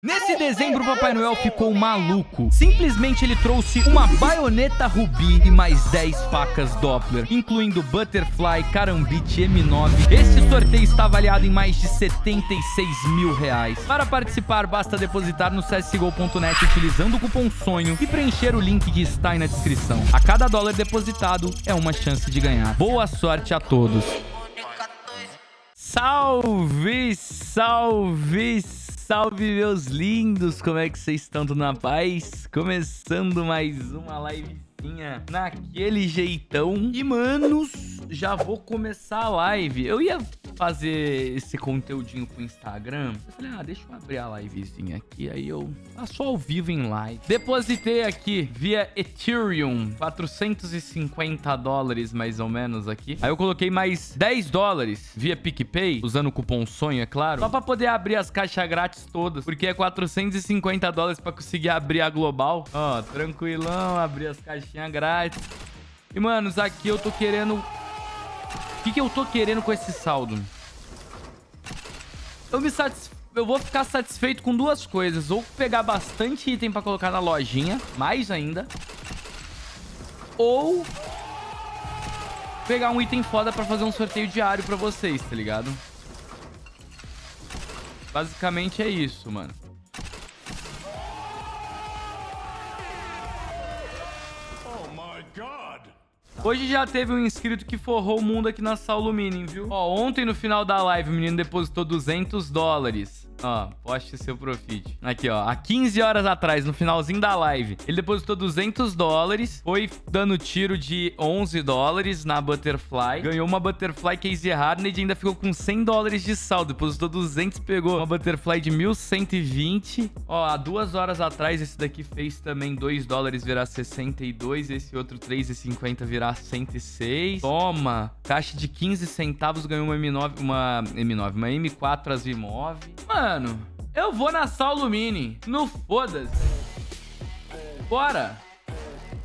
Nesse dezembro, o Papai Noel ficou maluco. Simplesmente ele trouxe uma baioneta rubi e mais 10 facas Doppler, incluindo Butterfly, Carambite M9. Esse sorteio está avaliado em mais de 76 mil reais. Para participar, basta depositar no csgo.net utilizando o cupom SONHO e preencher o link que está aí na descrição. A cada dólar depositado é uma chance de ganhar. Boa sorte a todos. Salve, salve, salve, meus lindos! Como é que vocês estão? Tudo na paz? Começando mais uma naquele jeitão. E, manos, já vou começar a live. Eu ia fazer esse conteúdinho pro Instagram. Eu falei, ah, deixa eu abrir a livezinha aqui. Aí eu faço ao vivo em live. Depositei aqui via Ethereum 450 dólares mais ou menos aqui. Aí eu coloquei mais 10 dólares via PicPay, usando o cupom sonho, é claro. Só pra poder abrir as caixas grátis todas. Porque é 450 dólares pra conseguir abrir a global. Ó, tranquilão, abrir as caixinhas grátis. E, manos, aqui eu tô querendo o que, que eu tô querendo com esse saldo? Eu me satisf... Eu vou ficar satisfeito com duas coisas. Ou pegar bastante item pra colocar na lojinha. Mais ainda. Ou... Pegar um item foda pra fazer um sorteio diário pra vocês, tá ligado? Basicamente é isso, mano. Hoje já teve um inscrito que forrou o mundo aqui na Saulo Mining, viu? Ó, ontem no final da live o menino depositou 200 dólares. Ó, poste seu profit. Aqui, ó. Há 15 horas atrás, no finalzinho da live, ele depositou 200 dólares. Foi dando tiro de 11 dólares na Butterfly. Ganhou uma Butterfly Case Hardened e ainda ficou com 100 dólares de saldo. Depositou 200, pegou uma Butterfly de 1120. Ó, há duas horas atrás, esse daqui fez também 2 dólares virar 62. Esse outro 3,50 virar 106. Toma! Caixa de 15 centavos ganhou uma M9, uma M9, uma M4 Asimov. Mano, Mano, eu vou na Saulo Mini. No foda-se. Bora.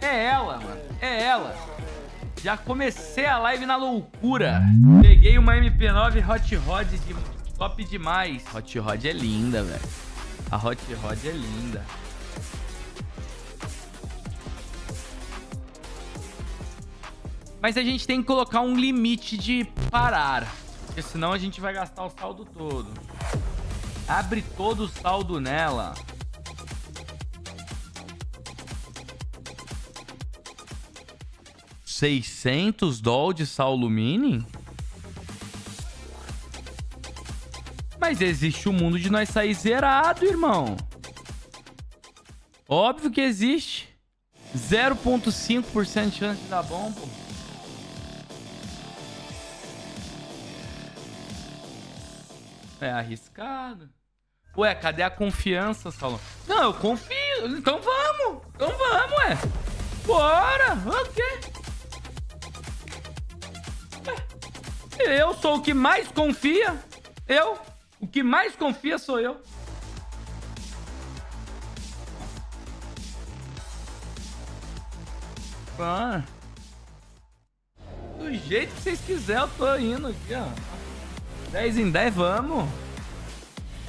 É ela, mano. É ela. Já comecei a live na loucura. Peguei uma MP9 Hot Rod de top demais. Hot Rod é linda, velho. A Hot Rod é linda. Mas a gente tem que colocar um limite de parar. Porque senão a gente vai gastar o saldo todo. Abre todo o saldo nela. Seiscentos doll de Saulo Mini? Mas existe o um mundo de nós sair zerado, irmão. Óbvio que existe. 0.5% de chance de dar bom, pô. É arriscado. Ué, cadê a confiança, Salão? Não, eu confio. Então vamos. Então vamos, ué. Bora. Ok. Eu sou o que mais confia. Eu. O que mais confia sou eu. Ah. Do jeito que vocês quiserem, eu tô indo aqui, ó. 10 em 10, vamos.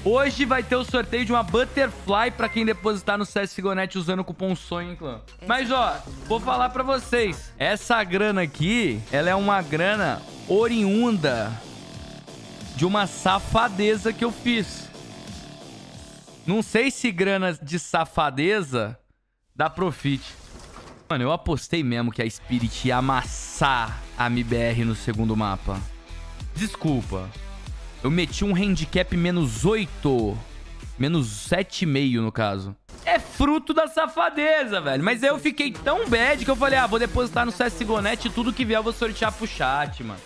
Hoje vai ter o sorteio de uma Butterfly pra quem depositar no CSGONET usando o cupom SONHO, clã. Mas, ó, vou falar pra vocês. Essa grana aqui, ela é uma grana oriunda de uma safadeza que eu fiz. Não sei se grana de safadeza dá profit. Mano, eu apostei mesmo que a Spirit ia amassar a MBR no segundo mapa. Desculpa. Eu meti um handicap menos 8. Menos 7,5 no caso. É fruto da safadeza, velho. Mas aí eu fiquei tão bad que eu falei, ah, vou depositar no CSGONET e tudo que vier eu vou sortear pro chat, mano.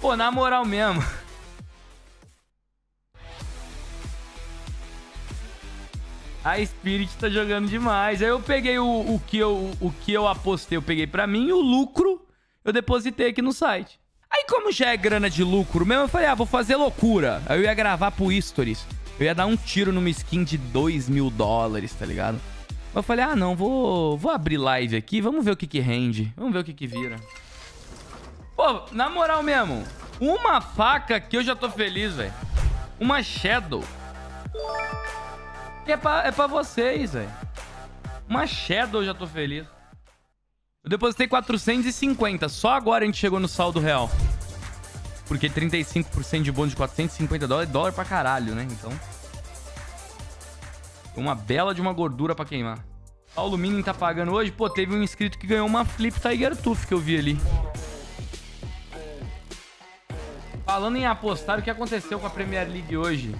Pô, na moral mesmo. A Spirit tá jogando demais. Aí eu peguei o, o, que, eu, o que eu apostei, eu peguei pra mim e o lucro eu depositei aqui no site. Aí, como já é grana de lucro mesmo, eu falei, ah, vou fazer loucura. Aí eu ia gravar pro Stories. Eu ia dar um tiro numa skin de 2 mil dólares, tá ligado? Eu falei, ah, não, vou, vou abrir live aqui, vamos ver o que que rende. Vamos ver o que que vira. Pô, na moral mesmo, uma faca que eu já tô feliz, velho. Uma Shadow. É pra, é pra vocês, velho. Uma Shadow eu já tô feliz. Eu depositei 450. Só agora a gente chegou no saldo real. Porque 35% de bônus de 450 dólares é dólar pra caralho, né? Então... Uma bela de uma gordura pra queimar. Paulo Minin tá pagando hoje. Pô, teve um inscrito que ganhou uma Flip Tiger Tooth que eu vi ali. Falando em apostar, o que aconteceu com a Premier League hoje?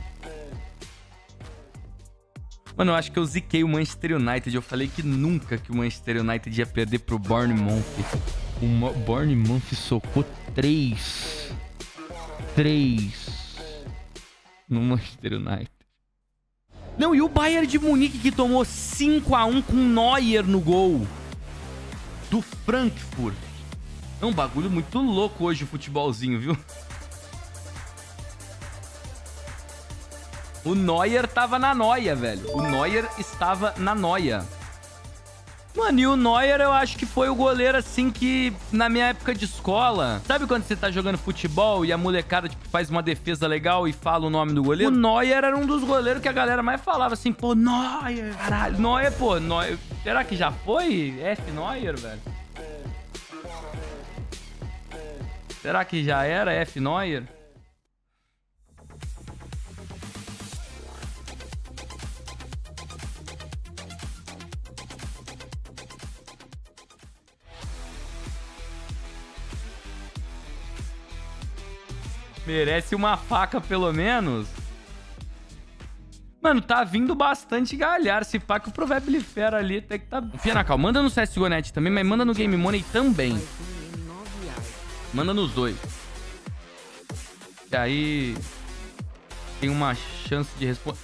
Mano, eu acho que eu ziquei o Manchester United. Eu falei que nunca que o Manchester United ia perder pro Bournemouth. O Bournemouth socou 3. 3. No Manchester United. Não, e o Bayern de Munique que tomou 5 a 1 com Neuer no gol. Do Frankfurt. É um bagulho muito louco hoje o futebolzinho, viu? O Neuer tava na noia, velho. O Neuer estava na noia. Mano, e o Neuer eu acho que foi o goleiro assim que, na minha época de escola, sabe quando você tá jogando futebol e a molecada tipo, faz uma defesa legal e fala o nome do goleiro? O Neuer era um dos goleiros que a galera mais falava assim, pô, Neuer, caralho. Neuer, pô, Neuer. Será que já foi F Neuer, velho? Será que já era F Neuer? Merece uma faca, pelo menos. Mano, tá vindo bastante galhar. Se pá que o Provérbio Fera ali até que tá... Enfia na calma. Manda no CSGO.net também, mas manda no Game Money também. Manda nos dois. E aí... Tem uma chance de responder...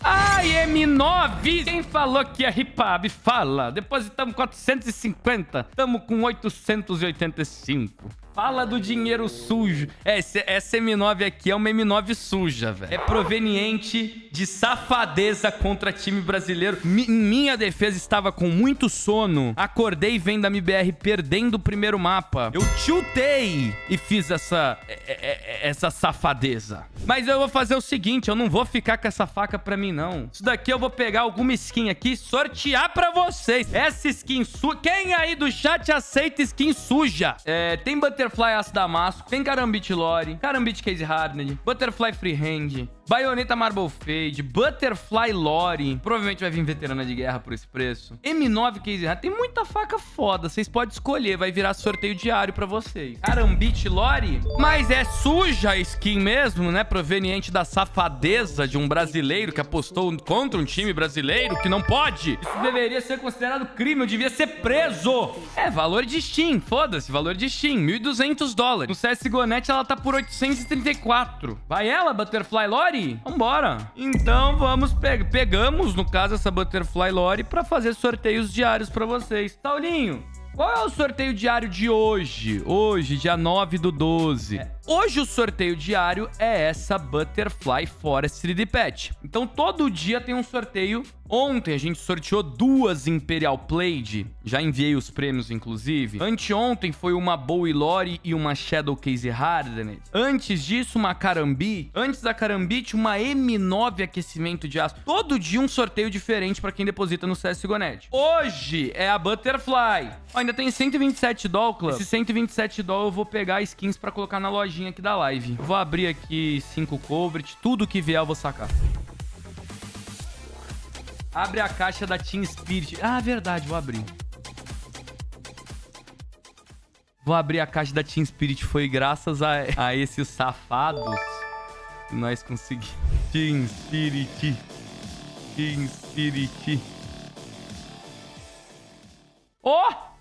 Ai, M9! Quem falou que é Ripab? Fala. Depositamos 450. Tamo com 885. Fala do dinheiro sujo. É, essa M9 aqui é uma M9 suja, velho. É proveniente de safadeza contra time brasileiro. Mi minha defesa estava com muito sono. Acordei vendo a MBR perdendo o primeiro mapa. Eu tiltei e fiz essa, é, é, é, essa safadeza. Mas eu vou fazer o seguinte, eu não vou ficar com essa faca pra mim, não. Isso daqui eu vou pegar alguma skin aqui e sortear pra vocês. Essa skin suja... Quem aí do chat aceita skin suja? É, tem Butterfly Aço Damasco, tem Karambit Lore, Karambit Case Hardened, Butterfly Freehand, Bayonetta Marble Fade, Butterfly Lore. Provavelmente vai vir veterana de guerra por esse preço. M9 Case Hard. Tem muita faca foda. Vocês podem escolher. Vai virar sorteio diário pra vocês. Carambit Lore. Mas é suja a skin mesmo, né? Proveniente da safadeza de um brasileiro que apostou contra um time brasileiro que não pode. Isso deveria ser considerado crime. Eu devia ser preso. É, valor de Steam. Foda-se. Valor de Steam. 1.200 dólares. No CSGO.net ela tá por 834. Vai ela, Butterfly Lore? Vambora. Então vamos pe pegamos, no caso, essa Butterfly Lore para fazer sorteios diários para vocês. Saulinho, qual é o sorteio diário de hoje? Hoje, dia 9 do 12. É. Hoje o sorteio diário é essa Butterfly Forest 3D Pet. Então todo dia tem um sorteio. Ontem a gente sorteou duas Imperial Blade. Já enviei os prêmios, inclusive. Anteontem foi uma Bowie Lore e uma Shadow Case Hardened. Antes disso, uma Carambit. Antes da Carambit, uma M9 aquecimento de aço. Todo dia um sorteio diferente para quem deposita no CSGO.net. Hoje é a Butterfly. Ó, ainda tem 127 dólares. Esse 127 dólares eu vou pegar skins para colocar na loja lojinha aqui da live. Vou abrir aqui cinco covert, tudo que vier eu vou sacar. Abre a caixa da Team Spirit. Ah, verdade, vou abrir. Vou abrir a caixa da Team Spirit. Foi graças a, a esses safados que nós conseguimos. Team Spirit. Team Spirit. Oh!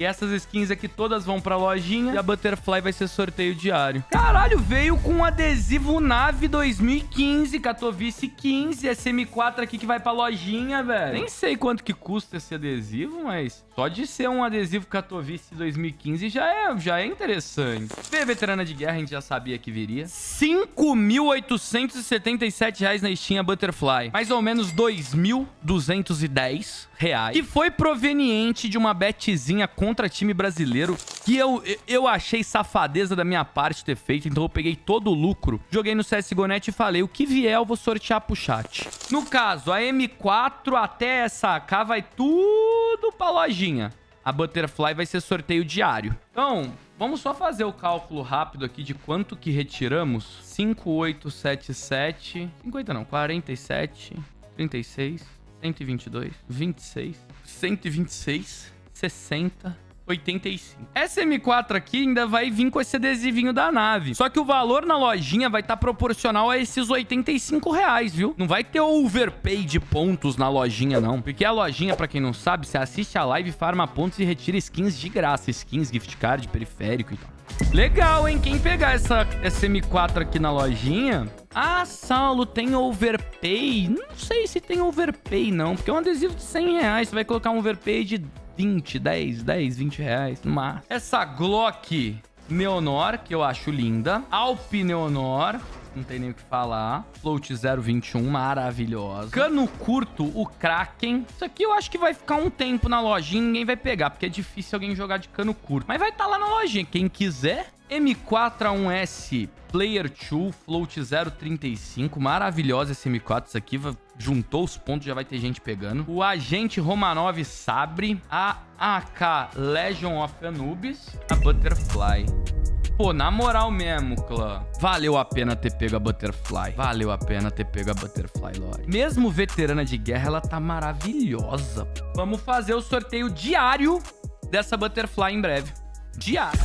E essas skins aqui todas vão pra lojinha e a Butterfly vai ser sorteio diário. Caralho, veio com um adesivo Nave 2015, Katowice 15, SM4 aqui que vai pra lojinha, velho. Nem sei quanto que custa esse adesivo, mas só de ser um adesivo Katowice 2015 já é, já é interessante. Ver veterana de guerra, a gente já sabia que viria. 5.877 reais na Steam a Butterfly. Mais ou menos 2.210 reais. Que foi proveniente de uma betzinha com contra time brasileiro, que eu, eu achei safadeza da minha parte ter feito, então eu peguei todo o lucro, joguei no CSGO.net e falei, o que vier eu vou sortear pro chat. No caso, a M4 até essa AK vai tudo pra lojinha. A Butterfly vai ser sorteio diário. Então, vamos só fazer o cálculo rápido aqui de quanto que retiramos. 5877... 50 não, 47, 36, 122, 26, 126, 60... 85. Essa M4 aqui ainda vai vir com esse adesivinho da nave. Só que o valor na lojinha vai estar tá proporcional a esses 85 reais, viu? Não vai ter overpay de pontos na lojinha, não. Porque a lojinha, pra quem não sabe, você assiste a live, farma pontos e retira skins de graça. Skins, gift card, periférico e tal. Legal, hein? Quem pegar essa, essa M4 aqui na lojinha... Ah, Saulo, tem overpay? Não sei se tem overpay, não. Porque é um adesivo de 100 reais. Você vai colocar um overpay de 20, 10, 10, 20 reais no máximo. Essa Glock Neonor, que eu acho linda. Alp Neonor, não tem nem o que falar. Float 021, maravilhosa. Cano curto, o Kraken. Isso aqui eu acho que vai ficar um tempo na lojinha e ninguém vai pegar, porque é difícil alguém jogar de cano curto. Mas vai estar tá lá na lojinha, quem quiser. M4A1S Player 2 Float 035, maravilhosa esse M4, isso aqui juntou os pontos, já vai ter gente pegando. O Agente Romanov Sabre, a AK Legion of Anubis, a Butterfly. Pô, na moral mesmo, clã. Valeu a pena ter pego a Butterfly. Valeu a pena ter pego a Butterfly, Lore. Mesmo veterana de guerra, ela tá maravilhosa. Vamos fazer o sorteio diário dessa Butterfly em breve. Diário.